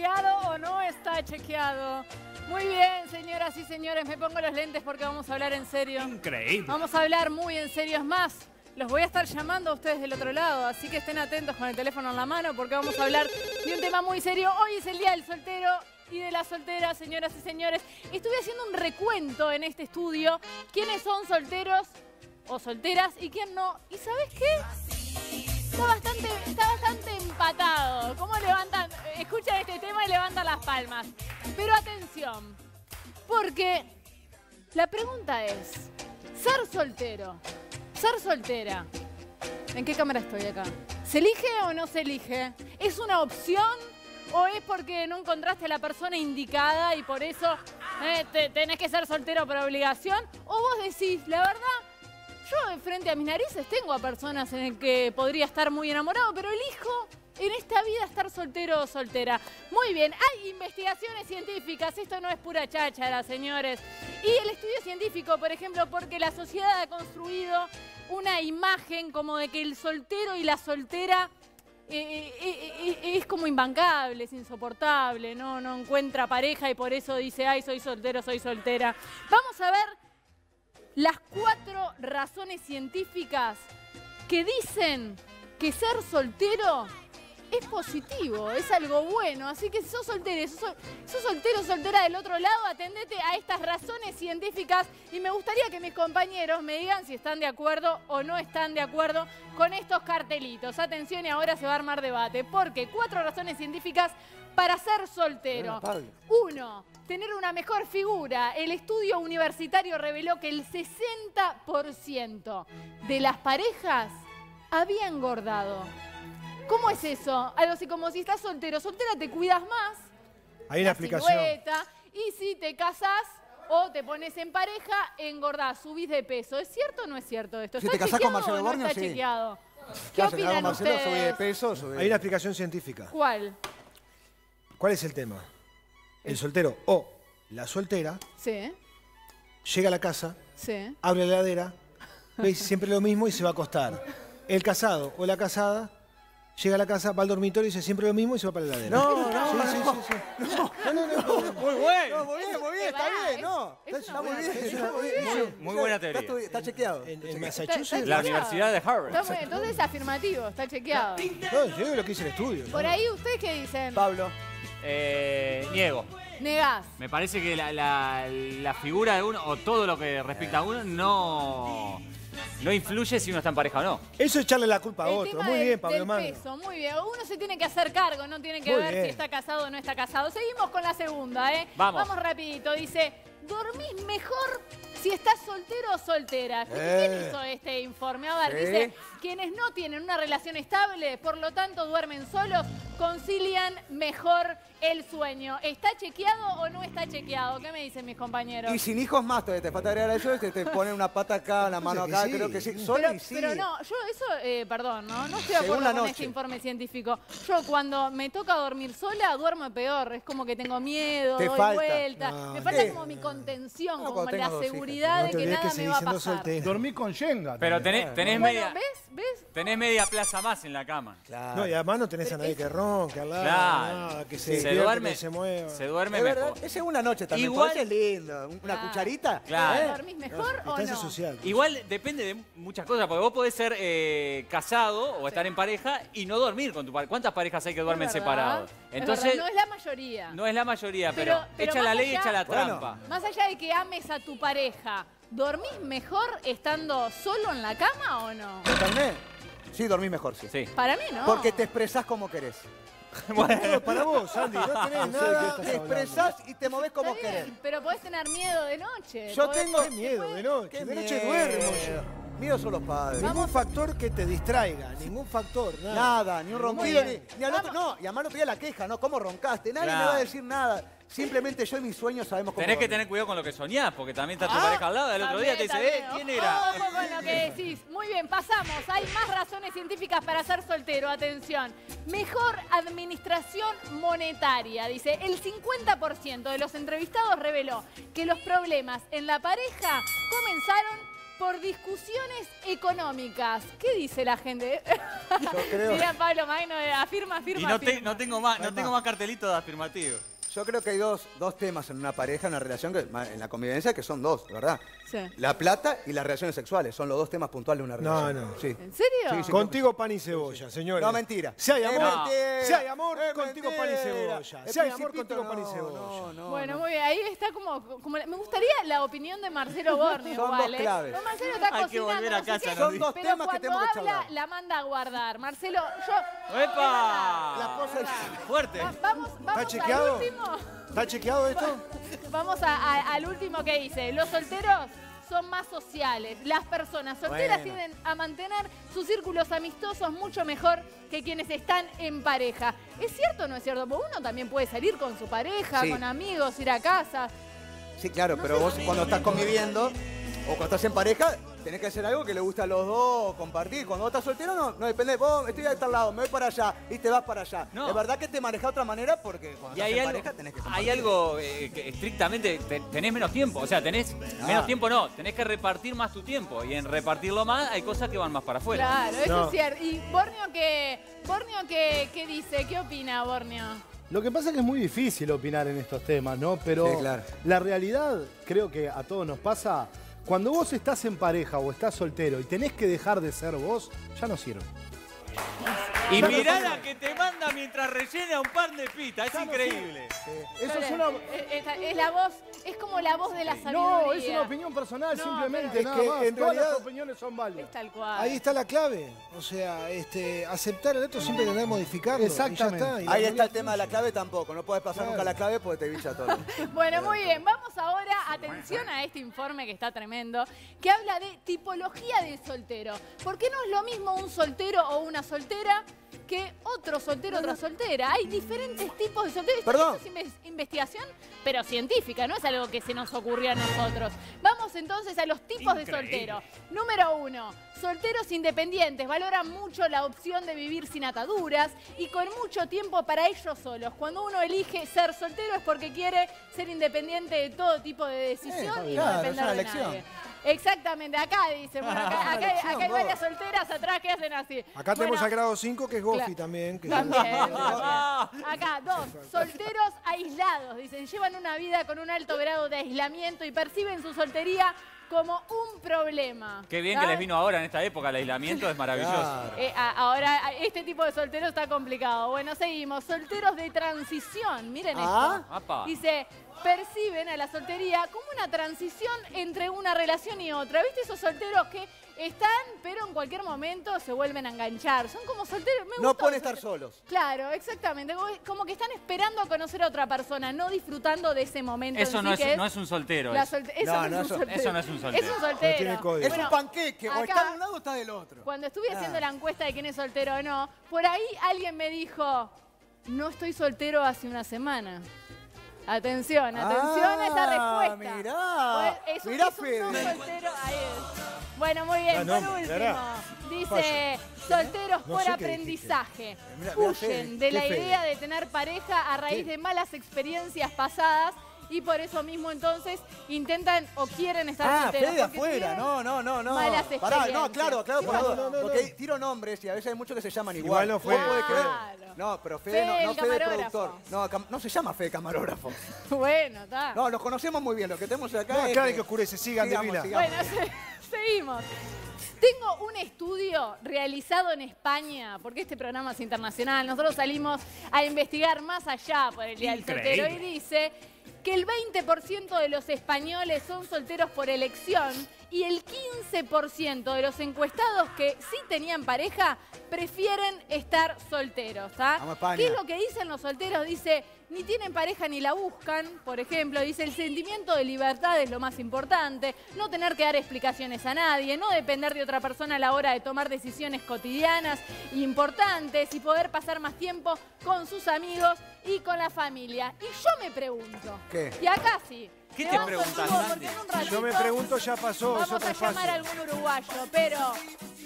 chequeado o no está chequeado? Muy bien, señoras y señores, me pongo los lentes porque vamos a hablar en serio. Increíble. Vamos a hablar muy en serio. Es más, los voy a estar llamando a ustedes del otro lado, así que estén atentos con el teléfono en la mano porque vamos a hablar de un tema muy serio. Hoy es el Día del Soltero y de la soltera, señoras y señores. Estuve haciendo un recuento en este estudio. ¿Quiénes son solteros o solteras y quién no? ¿Y sabes qué? Está bastante, está bastante empatado. ¿Cómo levantan? Escuchan este tema y levantan las palmas. Pero atención, porque la pregunta es, ser soltero, ser soltera, ¿en qué cámara estoy acá? ¿Se elige o no se elige? ¿Es una opción o es porque no encontraste a la persona indicada y por eso eh, te- tenés que ser soltero por obligación? ¿O vos decís, la verdad, yo frente a mis narices tengo a personas en el que podría estar muy enamorado, pero elijo en esta vida estar soltero o soltera. Muy bien, hay investigaciones científicas, esto no es pura cháchara, señores. Y el estudio científico, por ejemplo, porque la sociedad ha construido una imagen como de que el soltero y la soltera eh, eh, eh, eh, es como imbancable, es insoportable, ¿no? no encuentra pareja y por eso dice, ay, soy soltero, soy soltera. Vamos a ver las cuatro razones científicas que dicen que ser soltero es positivo, es algo bueno. Así que si sos soltero, sos, sos soltero soltera del otro lado, atendete a estas razones científicas y me gustaría que mis compañeros me digan si están de acuerdo o no están de acuerdo con estos cartelitos. Atención y ahora se va a armar debate. Porque cuatro razones científicas para ser soltero. Uno, tener una mejor figura. El estudio universitario reveló que el 60% de las parejas había engordado. ¿Cómo es eso? Algo así como si estás soltero, soltera te cuidas más. Hay una silueta, y si te casás o te pones en pareja, engordás, subís de peso. ¿Es cierto o no es cierto esto? Si ¿Está te casás con Marcelo o no está sí. chequeado? ¿Qué ¿Qué opinan Marcelo, subí de ustedes? peso, subí Hay una explicación científica. ¿Cuál? ¿Cuál es el tema? El soltero o la soltera Sí, llega a la casa, sí. abre la heladera, ve siempre lo mismo y se va a acostar. El casado o la casada llega a la casa, va al dormitorio y dice siempre lo mismo y se va para la heladera. No, no, sí, sí, no. sí, sí. Muy bueno. No, muy bien, muy bien, está bien, es- no. es Está una muy buena bien. teoría. está muy bien. Muy buena Está teoría. estu- Está chequeado. En, Massachusetts. está La chequeado. Universidad de Harvard. Está muy- Entonces es afirmativo, está chequeado. No, yo digo lo que dice el estudio. ¿no? Por ahí, ¿ustedes qué dicen? Pablo. Eh, niego. Negás. Me parece que la, la- la figura de uno, o todo lo que respecta a uno, no, no influye si uno está en pareja o no. Eso es echarle la culpa a El otro. tema Muy del- bien, Pablo del Magno. peso, muy bien. Uno se tiene que hacer cargo, no tiene que Muy ver bien. si está casado o no está casado. Seguimos con la segunda, ¿eh? Vamos. Vamos rapidito. Dice, ¿dormís mejor si estás soltero o soltera? ¿Quién Eh. hizo este informe? A ver, Sí. dice, quienes no tienen una relación estable, por lo tanto duermen solos, concilian mejor el sueño. ¿Está chequeado o no está chequeado? ¿Qué me dicen mis compañeros? Y sin hijos más, todavía te falta agregar eso, te, te ponen una pata acá, una mano acá, sí. creo que sí. Solo Pero, y sí. pero no, yo eso, eh, perdón, ¿no? No estoy de Según acuerdo la con noche. este informe científico. Yo cuando me toca dormir sola, duermo peor. Es como que tengo miedo, Te doy falta. vuelta. No, me falta eh. como mi contención, No, como la hijas. Seguridad No de que nada que me va a pasar. Dormí con Shenga. Pero tenés, tenés, Bueno, media, ¿ves? ¿Ves? tenés media plaza más en la cama. Claro. No, y además no tenés a nadie que ronque al lado, Claro. nada, que se, Se duerme, que se mueva. se duerme Es mejor. verdad, es la noche también. Igual- es lindo. Una Claro. cucharita. Claro. ¿eh? ¿Dormís mejor o no? social. Igual depende de muchas cosas, porque vos podés ser eh, casado o estar en pareja y no dormir con tu pareja. ¿Cuántas parejas hay que duermen separados? es Entonces, no es la mayoría. no es la mayoría, pero, Pero- pero echa la ley, allá- echa la Bueno. trampa. Más allá de que ames a tu pareja, ¿dormís mejor estando solo en la cama o no? ¿Entendés? Sí, dormís mejor, sí. Sí. Para mí no. Porque te expresás como querés. Bueno, para vos, Andy, no tenés No sé nada. Te expresás y te movés como Está bien, querés. Pero podés tener miedo de noche. Yo podés- tengo- Qué miedo, de noche. Qué De noche duermo yo. Mío son los padres. Ningún factor que te distraiga, ningún factor, nada. Nada, ni un ronquido, ni, ni al otro. No, y además no pedía la queja, ¿no? ¿Cómo roncaste? Nadie me va a decir nada. Simplemente yo y mis sueños sabemos cómo. Tenés que dormir. tener cuidado con lo que soñás, porque también está tu Ah, pareja al lado. El otro día te dice, eh. ¿quién era? Ojo con lo que decís. Muy bien, pasamos. Hay más razones científicas para ser soltero. Atención. Mejor administración monetaria. Dice, el 50% de los entrevistados reveló que los problemas en la pareja comenzaron por discusiones económicas. ¿Qué dice la gente? Yo creo, Mira, Pablo Magno, eh, afirma, afirma, Y no, te- afirma. no tengo más, No tengo más. más cartelitos de afirmativo. Yo creo que hay dos, dos temas en una pareja, en una relación, que, en la convivencia, que son dos, ¿verdad? Sí. La plata y las relaciones sexuales. Son los dos temas puntuales de una No, relación. no. Sí. ¿En serio? Sí, sí. Contigo pan y cebolla, señores. No, mentira. Si hay amor, si hay amor, es contigo pan y cebolla. El Si hay amor, contigo pan y no, cebolla. No, no, bueno, no. muy bien. Ahí está como, como- Me gustaría la opinión de Marcelo Borneo. Son igual, dos ¿eh? claves. No, Marcelo está Hay que volver a no casa, Son dos pero temas que tenemos que habla, la manda a guardar. Marcelo, yo... ¡Epa! La cosa es- Fuerte. Va- vamos vamos chequeado? al último. ¿Está chequeado esto? Vamos a- a- al último que dice. Los solteros son más sociales. Las personas solteras Bueno. tienden a mantener sus círculos amistosos mucho mejor que quienes están en pareja. ¿Es cierto o no es cierto? Porque uno también puede salir con su pareja, Sí. con amigos, ir a casa. Sí, claro, pero vos cuando estás conviviendo o cuando estás en pareja, tenés que hacer algo que le gusta a los dos, compartir. Cuando vos estás soltero, no, no depende. Vos estoy a tal lado, me voy para allá y te vas para allá. No. Es verdad que te maneja de otra manera porque cuando Y estás hay en algo, pareja tenés que hay compartir. algo eh, que estrictamente, te- tenés menos tiempo, o sea, tenés menos tiempo no, tenés que repartir más tu tiempo y en repartirlo más hay cosas que van más para afuera. Claro, eso No. es cierto. ¿Y Borneo qué, Borneo qué, qué dice? ¿Qué opina Borneo? Lo que pasa es que es muy difícil opinar en estos temas, ¿no? Pero Sí, claro. la realidad, creo que a todos nos pasa, cuando vos estás en pareja o estás soltero y tenés que dejar de ser vos, ya no sirve. Y mirá la que te manda mientras rellena un par de pitas, es increíble. Eso es una... Es, es- es la voz, es como la voz de la sabiduría. No, es una opinión personal, No, simplemente, nada Es que, más. en Todas realidad- las opiniones son válidas. Es tal cual. Ahí está la clave. O sea, este, aceptar el otro siempre tener que modificarlo. Exactamente. Y ya está. Y Ahí está el tema de la clave tampoco. No puedes pasar Claro. nunca la clave porque te bicha todo. Bueno, muy bien. Vamos ahora, atención a este informe que está tremendo, que habla de tipología de soltero. ¿Por qué no es lo mismo un soltero o una soltera que otro soltero otra soltera? Hay diferentes tipos de solteros. Esto- Perdón. Esto es inves- investigación, pero científica, no es algo que se nos ocurrió a nosotros. Vamos entonces a los tipos de soltero. Número uno, solteros independientes. Valoran mucho la opción de vivir sin ataduras y con mucho tiempo para ellos solos. Cuando uno elige ser soltero es porque quiere ser independiente de todo tipo de decisión y no claro, depender una de elección. nadie. Exactamente, acá dice, bueno, acá, acá- Elección, acá hay varias solteras atrás que hacen así. Acá tenemos al grado 5, que es Gofi Claro. también. Que también, también. Acá, dos, solteros aislados, dicen, llevan una vida con un alto grado de aislamiento y perciben su soltería como un problema. Qué bien que les vino ahora en esta época, el aislamiento es maravilloso. Claro. Eh, a- ahora, a- este tipo de solteros está complicado. Bueno, seguimos. Solteros de transición. Miren Ah. esto. Apa. Dice, perciben a la soltería como una transición entre una relación y otra. ¿Viste esos solteros que están, pero en cualquier momento se vuelven a enganchar? Son como solteros. Me No pueden estar solos. Claro, exactamente. Como, que están esperando a conocer a otra persona, no disfrutando de ese momento. Eso no sí es, que no es un soltero. la eso. solte- eso, No, no, es un soltero. eso no es un soltero. Es un soltero. No tiene código. Es Bueno, un panqueque. O acá- está de un lado o está del otro. Cuando estuve haciendo Ah. la encuesta de quién es soltero o no, por ahí alguien me dijo, no estoy soltero hace una semana. Atención, atención a esa Ah, respuesta. mirá. Pues, es un- Mirá, es un Fede. no soltero, ahí es. Bueno, muy bien, Ah, no, por último, mirá. dice, solteros No por aprendizaje. Mirá, mirá, Huyen Fede. de la idea de tener pareja a raíz ¿Qué? de malas experiencias pasadas y por eso mismo entonces intentan o quieren estar Ah, solteros. Fede porque afuera. No, no, no, no. malas Pará, no, claro, claro, por la no, no, no, Porque no. tiro nombres y a veces hay muchos que se llaman Igual igual. no fue. Claro. No, pero Fede, Fede, no, no Fede productor. No, no se llama Fede camarógrafo. Bueno, está. No, los conocemos muy bien. Lo que tenemos acá No, es acá hay que oscurece, sigan de Sigamos, vila. sigamos. Bueno, se- seguimos. Tengo un estudio realizado en España, porque este programa es internacional. Nosotros salimos a investigar más allá por el Día del Soltero y dice que el 20% de los españoles son solteros por elección y el 15% de los encuestados que sí tenían pareja prefieren estar solteros. ¿Qué es lo que dicen los solteros? Dice, ni tienen pareja ni la buscan, por ejemplo. Dice, el sentimiento de libertad es lo más importante, no tener que dar explicaciones a nadie, no depender de otra persona a la hora de tomar decisiones cotidianas e importantes y poder pasar más tiempo con sus amigos y con la familia. Y yo me pregunto, ¿Qué? y acá sí. ¿Qué te preguntas, conmigo Sandy? porque en un ratito Yo me pregunto, ya pasó, Vamos a llamar a algún uruguayo, pero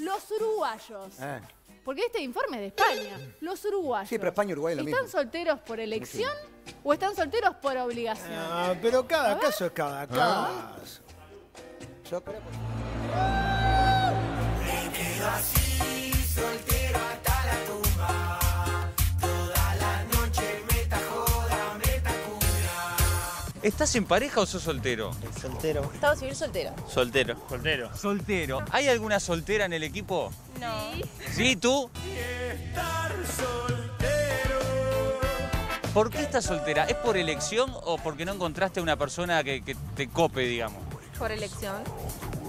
los uruguayos, Eh, porque este informe es de España, los uruguayos. Sí, pero España y Uruguay es lo ¿Están mismo. solteros por elección o están solteros por obligación? Ah, pero cada caso es cada caso. Yo creo que- ¿Estás en pareja o sos soltero? Soltero. Estado civil soltero. Soltero. Soltero. Soltero. ¿Hay alguna soltera en el equipo? No. ¿Sí? ¿Tú? ¿Por qué estás soltera? ¿Es por elección o porque no encontraste una persona que, que te cope, digamos? Por elección.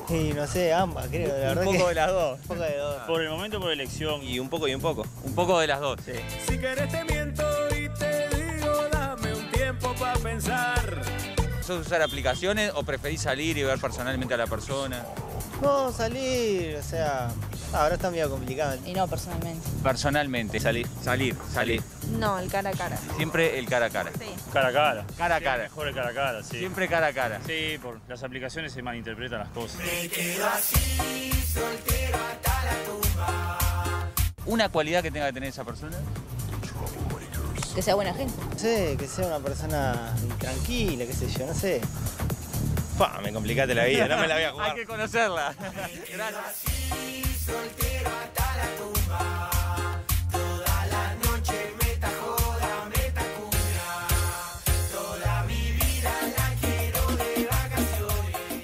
Y no sé, ambas, creo. La Un verdad poco que- de las dos. Un poco de dos. Por el momento, por elección. Y un poco y un poco. Un poco de las dos. Sí. Si querés te miento pensar. ¿Sos usar aplicaciones o preferís salir y ver personalmente a la persona? No, salir, o sea, ahora está medio complicado. Y no, personalmente. Personalmente. Salir. Salir, salir. No, el cara a cara. Siempre el cara a cara. Sí. Cara a cara. Cara a cara. Mejor el cara a cara, sí. Siempre cara a cara. Sí, por las aplicaciones se malinterpretan las cosas. ¿Una cualidad que tenga que tener esa persona? Que sea buena gente. No sé, que sea una persona tranquila, qué sé yo, no sé. Pa, me complicaste la vida, no me la voy a Hay jugar. que conocerla. Gracias.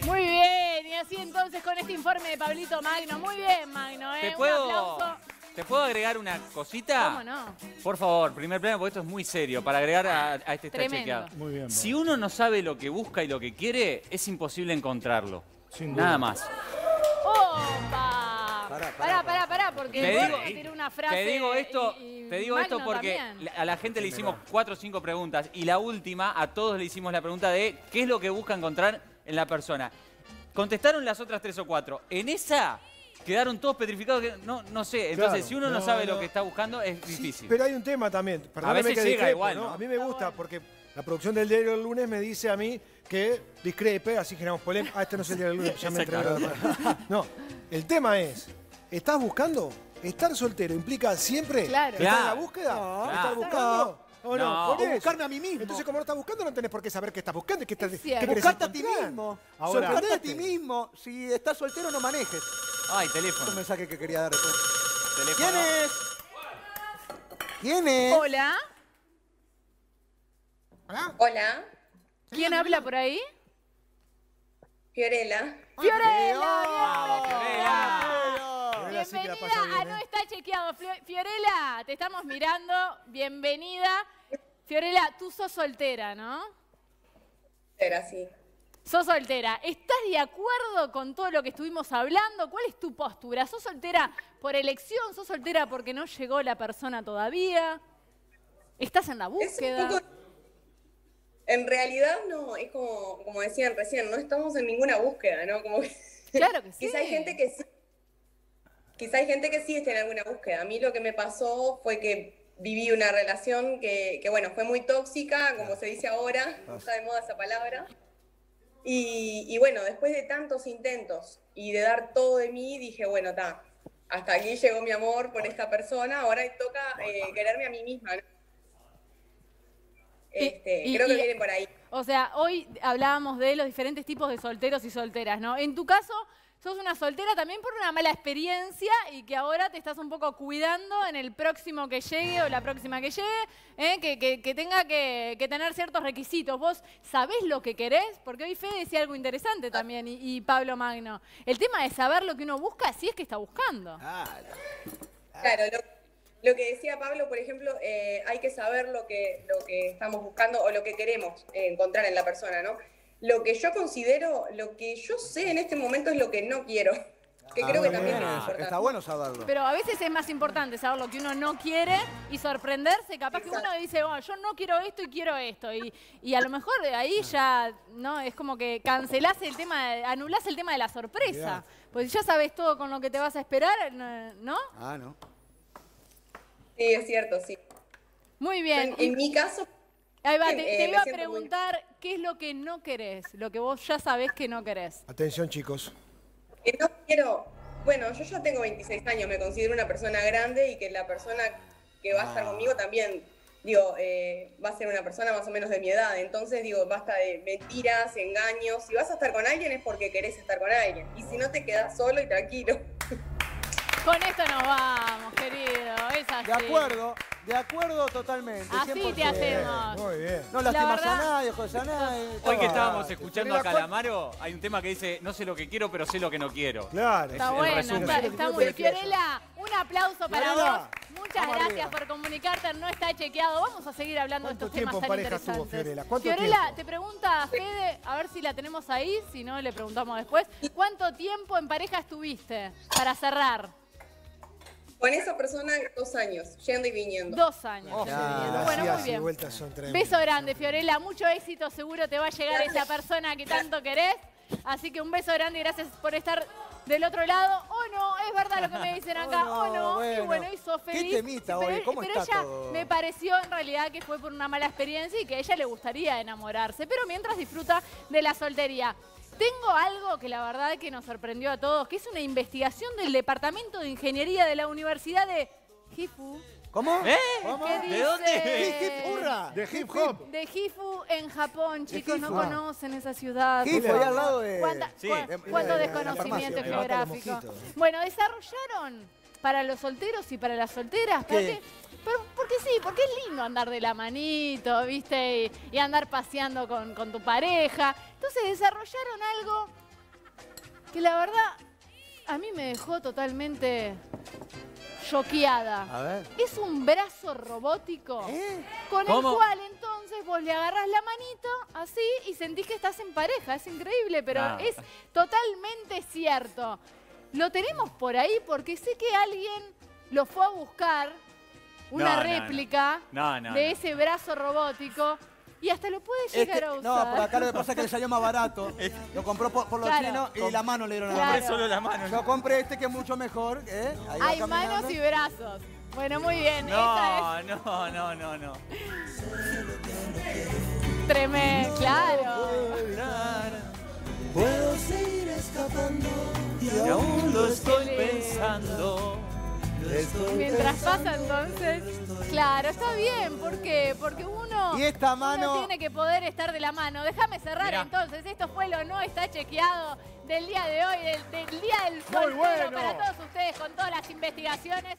Muy bien, y así entonces con este informe de Pablito Magno. Muy bien, Magno, ¿eh? ¿Te Un puedo, aplauso. ¿Te puedo agregar una cosita? ¿Cómo no? Por favor, primer plano, porque esto es muy serio, para agregar a, a este está chequeado. Muy bien. Si uno no sabe lo que busca y lo que quiere, es imposible encontrarlo. Sin duda. Nada más. ¡Opa! Pará, Pará, pará, pará, pará, porque Te digo, tiré una frase. te digo esto, y- y te digo Magno esto porque también. a la gente le hicimos cuatro o cinco preguntas y la última a todos le hicimos la pregunta de qué es lo que busca encontrar en la persona. Contestaron las otras tres o cuatro. En esa quedaron todos petrificados. que no, no sé. Entonces, Claro. si uno no, No, sabe no. lo que está buscando, es difícil. Pero hay un tema también. Perdóname veces que llega discrepo, igual, ¿no? A mí me gusta porque la producción del diario del lunes me dice a mí que discrepe, así generamos polémica. Ah, este no es el diario del lunes, ya me entregué No, el tema es, ¿estás buscando? Estar soltero implica siempre Claro. estar en la Claro. búsqueda. No. ¿Estar buscando? ¿O no? No. Por O buscarme a mí mismo. Entonces, como no estás buscando, no tenés por qué saber qué estás buscando. ¿Qué, estás, Es qué cierto. querés Buscarte a ti mismo. Ahora- a ti mismo. Si estás soltero, no manejes. Ay, Un teléfono. mensaje que quería dar después. teléfono. ¿Quién es? ¿Quién es? Hola, Hola, ¿quién habla por ahí? Fiorella. ¡Fiorella! Fiorella sí Bienvenida pasa bien, a No ¿eh? Está Chequeado. Fio- Fiorella, te estamos mirando. Bienvenida. Fiorella, tú sos soltera, ¿no? Era así. Sos soltera. ¿Estás de acuerdo con todo lo que estuvimos hablando? ¿Cuál es tu postura? ¿Sos soltera por elección? ¿Sos soltera porque no llegó la persona todavía? ¿Estás en la Es un búsqueda? poco... En realidad no, es como, como decían recién, no estamos en ninguna búsqueda, ¿no? Como que- Claro que sí. Quizá hay gente que sí. Quizá hay gente que sí está en alguna búsqueda. A mí lo que me pasó fue que viví una relación que, que, bueno, fue muy tóxica, como se dice ahora, no está de moda esa palabra. Y, y bueno, después de tantos intentos y de dar todo de mí, dije, bueno, está, hasta aquí llegó mi amor por esta persona, ahora toca eh, quererme a mí misma. ¿no? Este, y- creo que y- viene por ahí. O sea, hoy hablábamos de los diferentes tipos de solteros y solteras, ¿no? En tu caso, sos una soltera también por una mala experiencia y que ahora te estás un poco cuidando en el próximo que llegue o la próxima que llegue, ¿eh? que, que- que tenga que, que tener ciertos requisitos. ¿Vos sabés lo que querés? Porque hoy Fede decía algo interesante también y, y Pablo Magno. El tema de saber lo que uno busca, si es que está buscando. Claro, lo, lo que decía Pablo, por ejemplo, eh, hay que saber lo que, lo que estamos buscando o lo que queremos eh, encontrar en la persona, ¿no? Lo que yo considero, lo que yo sé en este momento es lo que no quiero, que Ah, creo que también bien. es importante. Está bueno saberlo. Pero a veces es más importante saber lo que uno no quiere y sorprenderse. Capaz que uno dice, oh, yo no quiero esto y quiero esto. Y, y a lo mejor de ahí ya, ¿no? Es como que cancelás el tema, de- anulás el tema de la sorpresa. Pues ya sabes todo con lo que te vas a esperar, ¿no? Ah, no. Sí, es cierto, sí. Muy bien. En, en Y- mi caso, ahí va, te, eh, te iba a muy- preguntar qué es lo que no querés, lo que vos ya sabés que no querés. Atención, chicos. que no quiero, bueno, yo ya tengo 26 años, me considero una persona grande y que la persona que va a estar conmigo también digo, eh, va a ser una persona más o menos de mi edad. Entonces, digo, basta de mentiras, engaños. Si vas a estar con alguien es porque querés estar con alguien. Y si no, te quedás solo y tranquilo. Con esto nos vamos, querido. Es así. De acuerdo, de acuerdo totalmente. Así 100%. te hacemos. Muy bien. No La lastimas verdad- a nadie, jodes a nadie. Hoy que estábamos escuchando a Fiorella, ¿cuál- Calamaro, hay un tema que dice, no sé lo que quiero, pero sé lo que no quiero. Claro. Está el bueno, está, está muy bien. Fiorella, un aplauso para Fiorella, vos. Muchas vamos gracias arriba. por comunicarte. No está chequeado. Vamos a seguir hablando de ¿Cuánto estos temas tiempo en tan pareja estuvo interesantes. Fiorella? ¿Cuánto Fiorella, tiempo? te pregunta Fede, a ver si la tenemos ahí. Si no, le preguntamos después. ¿Cuánto tiempo en pareja estuviste? Para cerrar. Con esa persona, dos años, yendo y viniendo. Dos años. Oh, Bueno, muy bien. vueltas son. Beso grande, Fiorella. Mucho éxito. Seguro te va a llegar esa persona que tanto querés. Así que un beso grande y gracias por estar del otro lado. Oh, no, es verdad lo que me dicen acá. Oh, Oh, no, no. Y bueno. bueno, hizo Qué feliz. temita pero hoy, ¿cómo pero está ella todo? me pareció en realidad que fue por una mala experiencia y que a ella le gustaría enamorarse. Pero mientras disfruta de la soltería. Tengo algo que la verdad que nos sorprendió a todos, que es una investigación del Departamento de Ingeniería de la Universidad de Gifu. ¿Cómo? ¿Eh? ¿Cómo? ¿Qué ¿De dice? dónde? Hip, hip, hurra. De hip hop. De Gifu en Japón, chicos, no conocen esa ciudad. Ahí favor. al lado de- ¿Cuánta- Sí. cua- de- ¿Cuánto de- desconocimiento geográfico? Bueno, desarrollaron para los solteros y para las solteras. ¿Qué? Porque, pero- porque sí, porque es lindo andar de la manito, ¿viste? Y, y andar paseando con, con tu pareja. Entonces desarrollaron algo que la verdad a mí me dejó totalmente choqueada. A ver. Es un brazo robótico ¿Eh? con ¿Cómo? el cual entonces vos le agarrás la manito así y sentís que estás en pareja. Es increíble, pero es totalmente cierto. Lo tenemos por ahí porque sé que alguien lo fue a buscar, una No, no, réplica No, no. de no. ese brazo robótico y hasta lo puede llegar Este- a usar. no, por acá lo que pasa es que le salió más barato. Lo compró por, por los Claro. chinos y la mano le dieron a la mano. Solo la mano. Yo compré este que es mucho mejor. ¿eh? Hay caminando. manos y brazos. Bueno, muy bien. No, no, no, no, no. es tremenda. Claro. Puedo seguir escapando Y aún lo estoy pensando. Mientras pasa entonces, claro, está bien, ¿por qué? Porque uno, Y esta uno tiene que poder estar de la mano. Déjame cerrar Mirá. entonces, esto fue lo no está chequeado del día de hoy, del, del día del soltero bueno. para todos ustedes con todas las investigaciones.